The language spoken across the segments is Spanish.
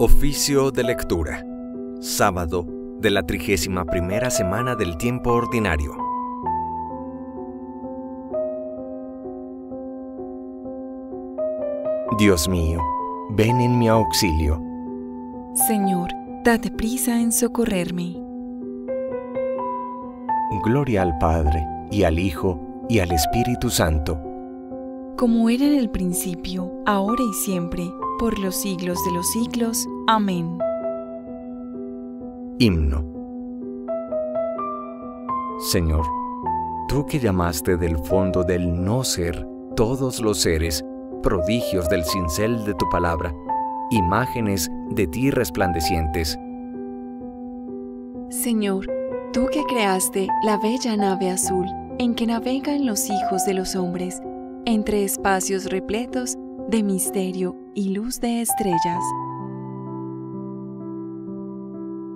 Oficio de lectura. Sábado de la trigésima primera semana del tiempo ordinario. Dios mío, ven en mi auxilio. Señor, date prisa en socorrerme. Gloria al Padre, y al Hijo, y al Espíritu Santo. Como era en el principio, ahora y siempre, por los siglos de los siglos. Amén. Himno. Señor, tú que llamaste del fondo del no ser todos los seres, prodigios del cincel de tu palabra, imágenes de ti resplandecientes. Señor, tú que creaste la bella nave azul en que navegan los hijos de los hombres, entre espacios repletos de misterio y luz de estrellas.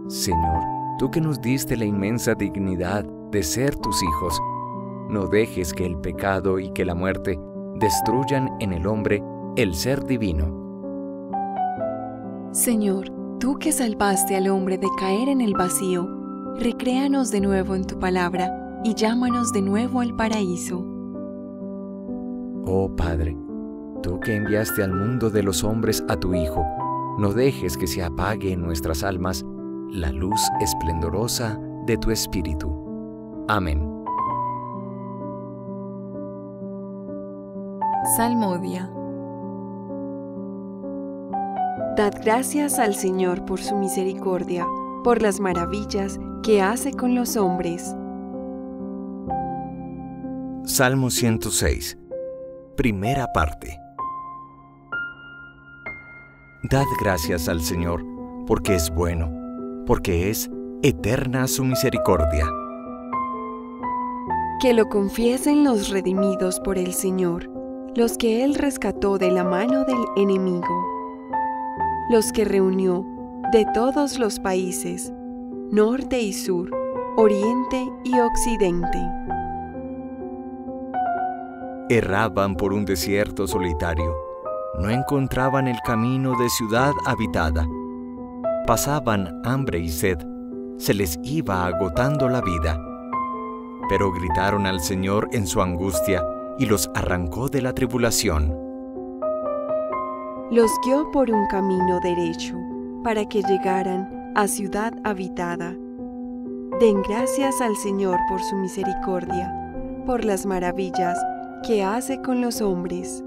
Señor, tú que nos diste la inmensa dignidad de ser tus hijos, no dejes que el pecado y que la muerte destruyan en el hombre el ser divino. Señor, tú que salvaste al hombre de caer en el vacío, recréanos de nuevo en tu palabra y llámanos de nuevo al paraíso. Oh Padre, tú que enviaste al mundo de los hombres a tu Hijo, no dejes que se apague en nuestras almas la luz esplendorosa de tu Espíritu. Amén. Salmodia. Dad gracias al Señor por su misericordia, por las maravillas que hace con los hombres. Salmo 106. Primera parte. Dad gracias al Señor, porque es bueno, porque es eterna su misericordia. Que lo confiesen los redimidos por el Señor, los que Él rescató de la mano del enemigo, los que reunió de todos los países, norte y sur, oriente y occidente. Erraban por un desierto solitario, no encontraban el camino de ciudad habitada, pasaban hambre y sed, se les iba agotando la vida, pero gritaron al Señor en su angustia y los arrancó de la tribulación. Los guió por un camino derecho para que llegaran a ciudad habitada. Den gracias al Señor por su misericordia, por las maravillas que hace con los hombres.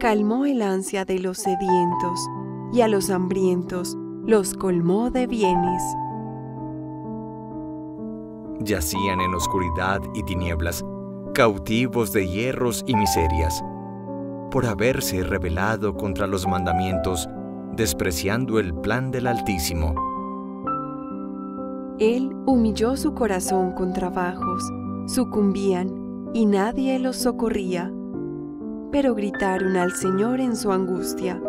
Calmó el ansia de los sedientos y a los hambrientos los colmó de bienes. Yacían en oscuridad y tinieblas, cautivos de hierros y miserias, por haberse rebelado contra los mandamientos, despreciando el plan del Altísimo. Él humilló su corazón con trabajos, sucumbían y nadie los socorría. Pero gritaron al Señor en su angustia,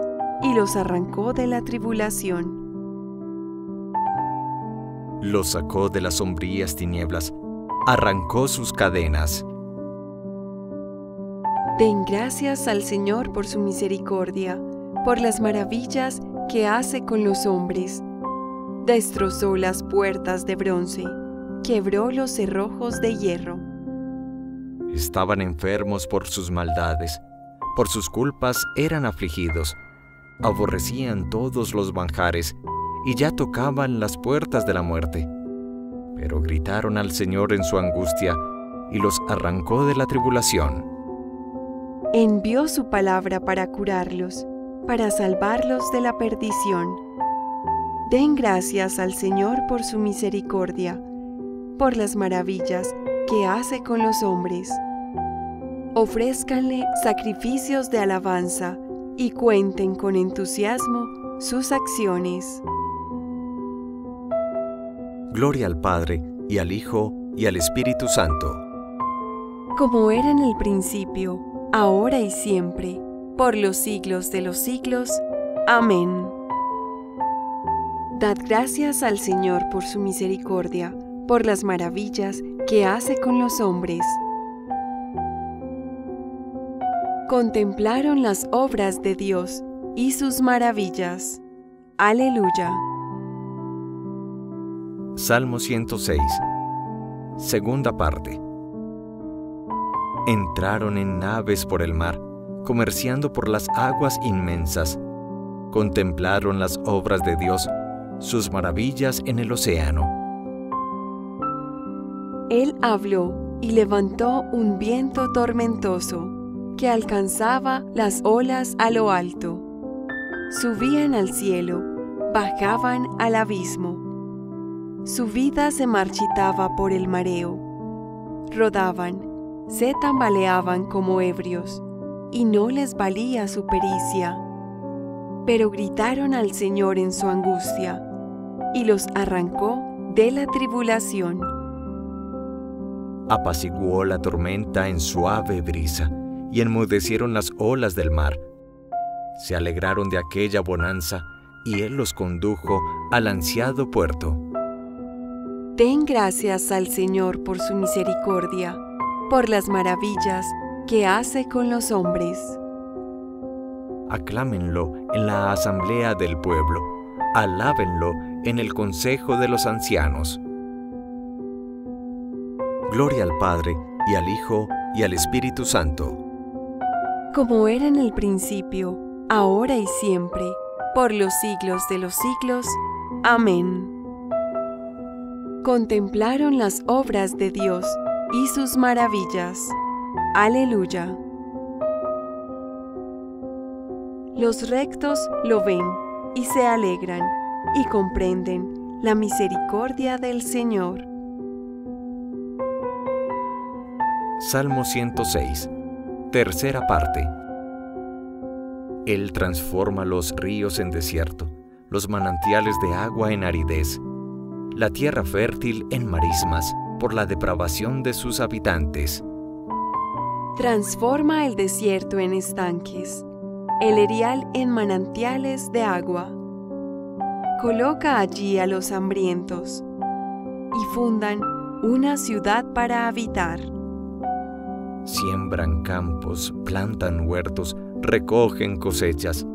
y los arrancó de la tribulación. Los sacó de las sombrías tinieblas, arrancó sus cadenas. Den gracias al Señor por su misericordia, por las maravillas que hace con los hombres. Destrozó las puertas de bronce, quebró los cerrojos de hierro. Estaban enfermos por sus maldades, por sus culpas eran afligidos, aborrecían todos los manjares y ya tocaban las puertas de la muerte. Pero gritaron al Señor en su angustia y los arrancó de la tribulación. Envió su palabra para curarlos, para salvarlos de la perdición. Den gracias al Señor por su misericordia, por las maravillas que hace con los hombres. Ofrézcanle sacrificios de alabanza y cuenten con entusiasmo sus acciones. Gloria al Padre, y al Hijo, y al Espíritu Santo. Como era en el principio, ahora y siempre, por los siglos de los siglos. Amén. Dad gracias al Señor por su misericordia, por las maravillas que hace con los hombres. Contemplaron las obras de Dios y sus maravillas. Aleluya. Salmo 106. Segunda parte. Entraron en naves por el mar, comerciando por las aguas inmensas. Contemplaron las obras de Dios, sus maravillas en el océano. Él habló y levantó un viento tormentoso que alcanzaba las olas a lo alto. Subían al cielo, bajaban al abismo. Su vida se marchitaba por el mareo. Rodaban, se tambaleaban como ebrios, y no les valía su pericia. Pero gritaron al Señor en su angustia, y los arrancó de la tribulación. Apaciguó la tormenta en suave brisa y enmudecieron las olas del mar. Se alegraron de aquella bonanza y Él los condujo al ansiado puerto. Den gracias al Señor por su misericordia, por las maravillas que hace con los hombres. Aclámenlo en la asamblea del pueblo, alábenlo en el consejo de los ancianos. Gloria al Padre, y al Hijo, y al Espíritu Santo como era en el principio, ahora y siempre, por los siglos de los siglos. Amén. Contemplaron las obras de Dios y sus maravillas. Aleluya. Los rectos lo ven y se alegran y comprenden la misericordia del Señor. Salmo 106 Tercera parte. Él transforma los ríos en desierto, los manantiales de agua en aridez, la tierra fértil en marismas por la depravación de sus habitantes. Transforma el desierto en estanques, el erial en manantiales de agua. Coloca allí a los hambrientos y fundan una ciudad para habitar siembran campos, plantan huertos, recogen cosechas,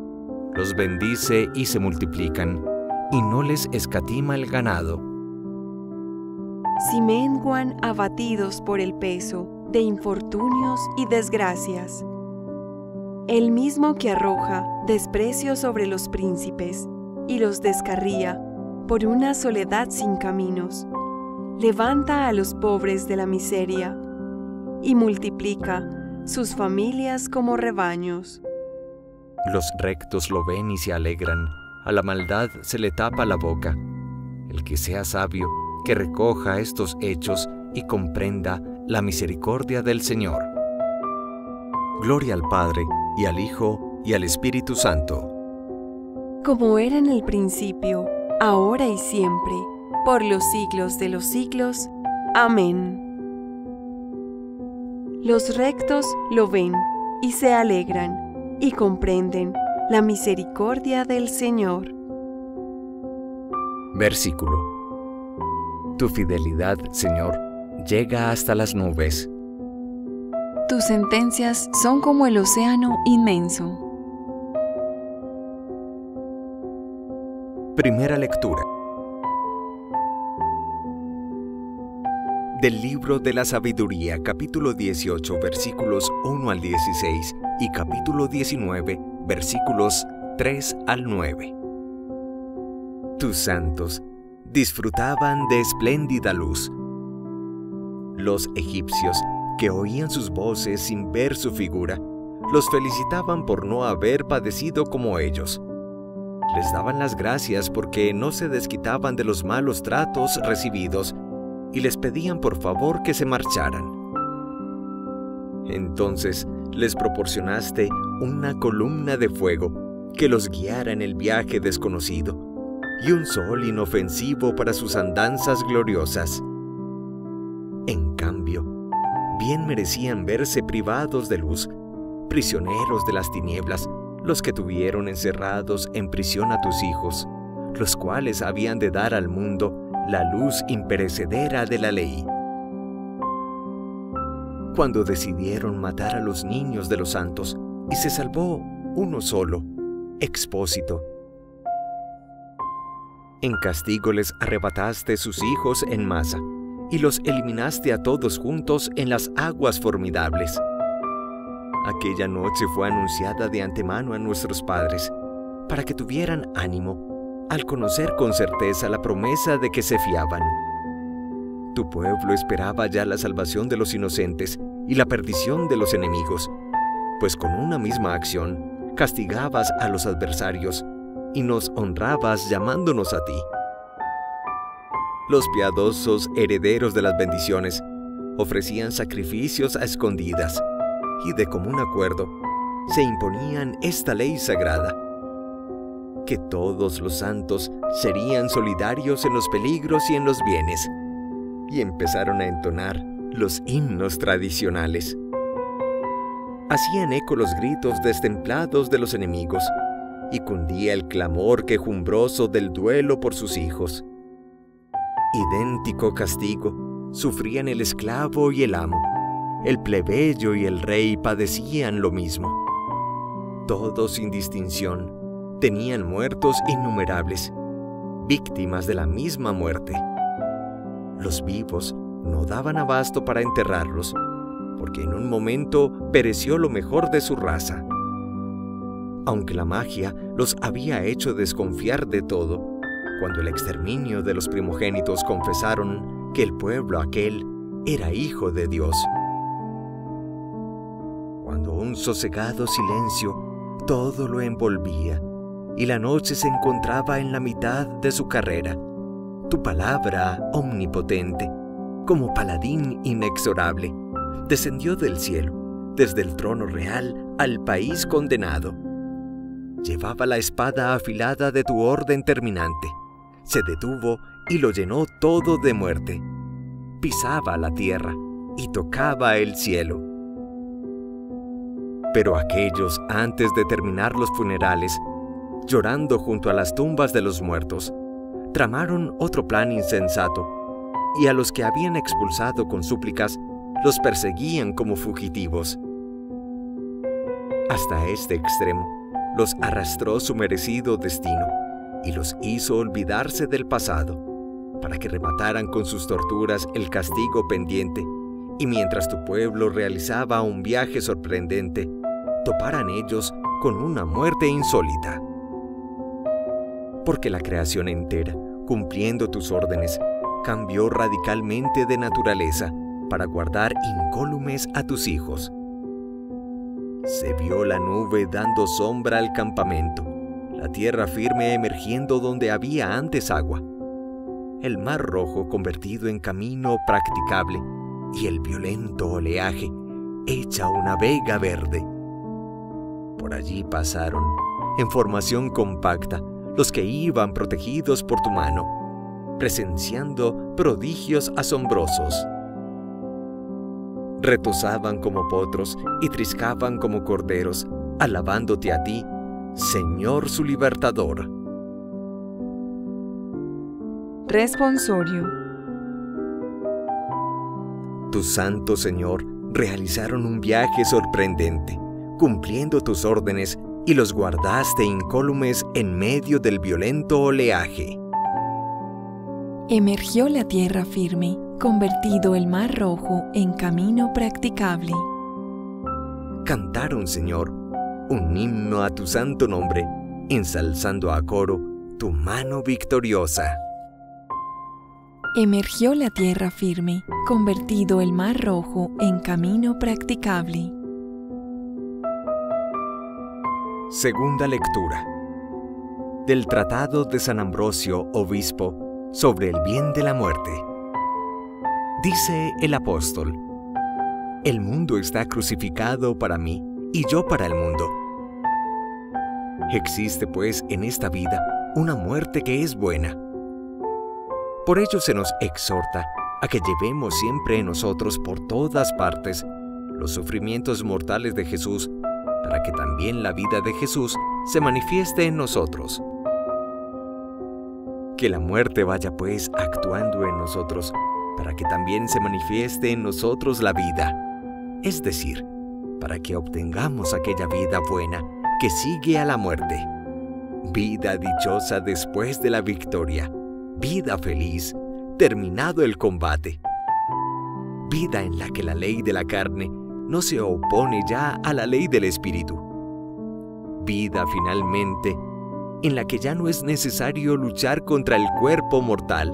los bendice y se multiplican, y no les escatima el ganado. Si menguan abatidos por el peso de infortunios y desgracias, el mismo que arroja desprecio sobre los príncipes y los descarría por una soledad sin caminos, levanta a los pobres de la miseria y multiplica sus familias como rebaños. Los rectos lo ven y se alegran, a la maldad se le tapa la boca. El que sea sabio, que recoja estos hechos y comprenda la misericordia del Señor. Gloria al Padre, y al Hijo, y al Espíritu Santo. Como era en el principio, ahora y siempre, por los siglos de los siglos. Amén. Los rectos lo ven y se alegran y comprenden la misericordia del Señor. Versículo. Tu fidelidad, Señor, llega hasta las nubes. Tus sentencias son como el océano inmenso. Primera lectura. Del libro de la sabiduría, capítulo 18, versículos 1 al 16 y capítulo 19, versículos 3 al 9. Tus santos disfrutaban de espléndida luz. Los egipcios, que oían sus voces sin ver su figura, los felicitaban por no haber padecido como ellos. Les daban las gracias porque no se desquitaban de los malos tratos recibidos y les pedían por favor que se marcharan. Entonces les proporcionaste una columna de fuego que los guiara en el viaje desconocido y un sol inofensivo para sus andanzas gloriosas. En cambio, bien merecían verse privados de luz, prisioneros de las tinieblas, los que tuvieron encerrados en prisión a tus hijos, los cuales habían de dar al mundo la luz imperecedera de la ley. Cuando decidieron matar a los niños de los santos y se salvó uno solo, Expósito. En castigo les arrebataste sus hijos en masa, y los eliminaste a todos juntos en las aguas formidables. Aquella noche fue anunciada de antemano a nuestros padres, para que tuvieran ánimo al conocer con certeza la promesa de que se fiaban. Tu pueblo esperaba ya la salvación de los inocentes y la perdición de los enemigos, pues con una misma acción castigabas a los adversarios y nos honrabas llamándonos a ti. Los piadosos herederos de las bendiciones ofrecían sacrificios a escondidas y de común acuerdo se imponían esta ley sagrada, que todos los santos serían solidarios en los peligros y en los bienes, y empezaron a entonar los himnos tradicionales. Hacían eco los gritos destemplados de los enemigos, y cundía el clamor quejumbroso del duelo por sus hijos. Idéntico castigo sufrían el esclavo y el amo, el plebeyo y el rey padecían lo mismo. Todos sin distinción tenían muertos innumerables, víctimas de la misma muerte. Los vivos no daban abasto para enterrarlos, porque en un momento pereció lo mejor de su raza. Aunque la magia los había hecho desconfiar de todo, cuando el exterminio de los primogénitos confesaron que el pueblo aquel era hijo de Dios un sosegado silencio todo lo envolvía y la noche se encontraba en la mitad de su carrera. Tu palabra omnipotente, como paladín inexorable, descendió del cielo, desde el trono real al país condenado. Llevaba la espada afilada de tu orden terminante. Se detuvo y lo llenó todo de muerte. Pisaba la tierra y tocaba el cielo pero aquellos, antes de terminar los funerales, llorando junto a las tumbas de los muertos, tramaron otro plan insensato, y a los que habían expulsado con súplicas, los perseguían como fugitivos. Hasta este extremo, los arrastró su merecido destino y los hizo olvidarse del pasado, para que remataran con sus torturas el castigo pendiente, y mientras tu pueblo realizaba un viaje sorprendente, toparan ellos con una muerte insólita. Porque la creación entera, cumpliendo tus órdenes, cambió radicalmente de naturaleza para guardar incólumes a tus hijos. Se vio la nube dando sombra al campamento, la tierra firme emergiendo donde había antes agua, el mar rojo convertido en camino practicable y el violento oleaje hecha una vega verde. Por allí pasaron, en formación compacta, los que iban protegidos por tu mano, presenciando prodigios asombrosos. Retozaban como potros y triscaban como corderos, alabándote a ti, Señor su libertador. Responsorio. Tu santo Señor realizaron un viaje sorprendente cumpliendo tus órdenes y los guardaste incólumes en medio del violento oleaje. Emergió la tierra firme, convertido el mar rojo en camino practicable. Cantaron, Señor, un himno a tu santo nombre, ensalzando a coro tu mano victoriosa. Emergió la tierra firme, convertido el mar rojo en camino practicable. Segunda lectura del Tratado de San Ambrosio, Obispo, sobre el bien de la muerte. Dice el apóstol, El mundo está crucificado para mí y yo para el mundo. Existe pues en esta vida una muerte que es buena. Por ello se nos exhorta a que llevemos siempre en nosotros por todas partes los sufrimientos mortales de Jesús para que también la vida de Jesús se manifieste en nosotros. Que la muerte vaya pues actuando en nosotros, para que también se manifieste en nosotros la vida, es decir, para que obtengamos aquella vida buena que sigue a la muerte. Vida dichosa después de la victoria. Vida feliz, terminado el combate. Vida en la que la ley de la carne no se opone ya a la ley del Espíritu. Vida finalmente en la que ya no es necesario luchar contra el cuerpo mortal,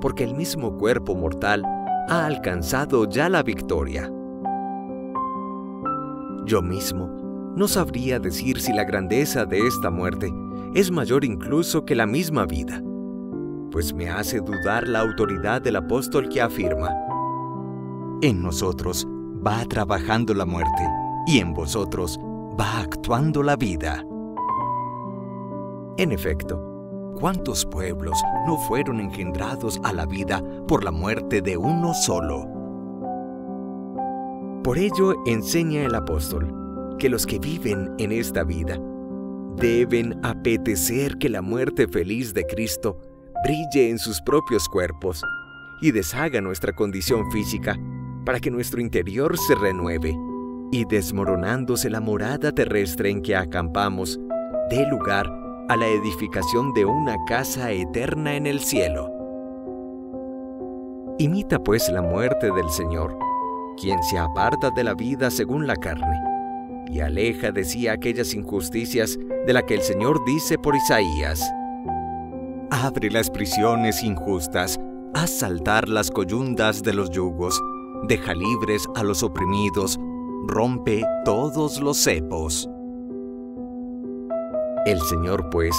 porque el mismo cuerpo mortal ha alcanzado ya la victoria. Yo mismo no sabría decir si la grandeza de esta muerte es mayor incluso que la misma vida, pues me hace dudar la autoridad del apóstol que afirma, en nosotros va trabajando la muerte y en vosotros va actuando la vida. En efecto, ¿cuántos pueblos no fueron engendrados a la vida por la muerte de uno solo? Por ello enseña el apóstol que los que viven en esta vida deben apetecer que la muerte feliz de Cristo brille en sus propios cuerpos y deshaga nuestra condición física para que nuestro interior se renueve y desmoronándose la morada terrestre en que acampamos, dé lugar a la edificación de una casa eterna en el cielo. Imita pues la muerte del Señor, quien se aparta de la vida según la carne, y aleja de sí aquellas injusticias de la que el Señor dice por Isaías. Abre las prisiones injustas, haz saltar las coyundas de los yugos, deja libres a los oprimidos, rompe todos los cepos. El Señor, pues,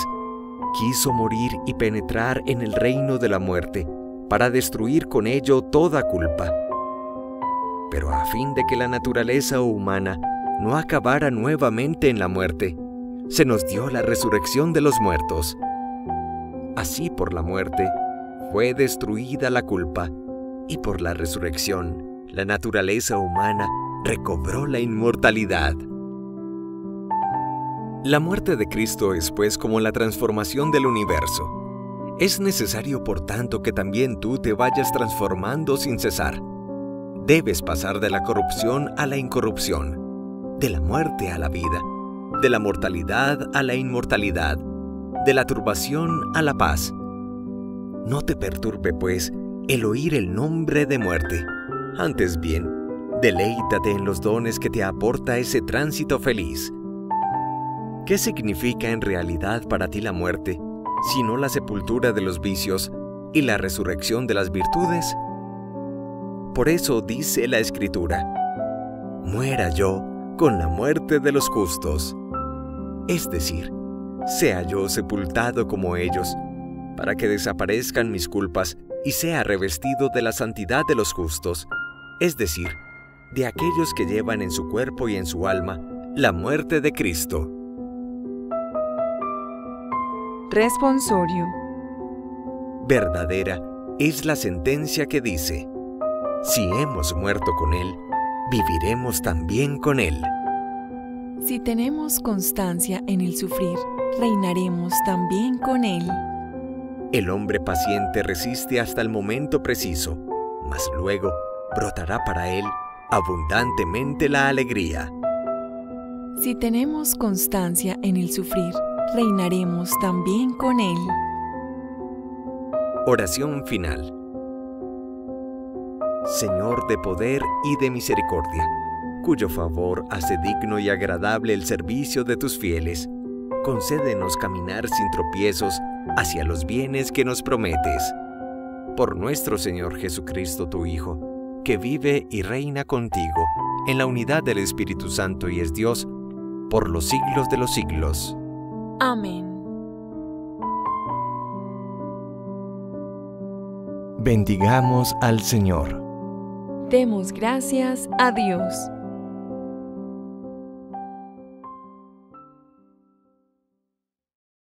quiso morir y penetrar en el reino de la muerte, para destruir con ello toda culpa. Pero a fin de que la naturaleza humana no acabara nuevamente en la muerte, se nos dio la resurrección de los muertos. Así por la muerte fue destruida la culpa, y por la resurrección la naturaleza humana recobró la inmortalidad. La muerte de Cristo es pues como la transformación del universo. Es necesario por tanto que también tú te vayas transformando sin cesar. Debes pasar de la corrupción a la incorrupción, de la muerte a la vida, de la mortalidad a la inmortalidad, de la turbación a la paz. No te perturbe, pues, el oír el nombre de muerte. Antes bien, deleítate en los dones que te aporta ese tránsito feliz ¿Qué significa en realidad para ti la muerte, sino la sepultura de los vicios y la resurrección de las virtudes? Por eso dice la Escritura, muera yo con la muerte de los justos. Es decir, sea yo sepultado como ellos, para que desaparezcan mis culpas y sea revestido de la santidad de los justos, es decir, de aquellos que llevan en su cuerpo y en su alma la muerte de Cristo. Responsorio. Verdadera es la sentencia que dice, si hemos muerto con Él, viviremos también con Él. Si tenemos constancia en el sufrir, reinaremos también con Él. El hombre paciente resiste hasta el momento preciso, mas luego brotará para él abundantemente la alegría. Si tenemos constancia en el sufrir, reinaremos también con Él. Oración final. Señor de poder y de misericordia, cuyo favor hace digno y agradable el servicio de tus fieles, concédenos caminar sin tropiezos hacia los bienes que nos prometes. Por nuestro Señor Jesucristo, tu Hijo, que vive y reina contigo en la unidad del Espíritu Santo y es Dios, por los siglos de los siglos. Amén. Bendigamos al Señor. Demos gracias a Dios.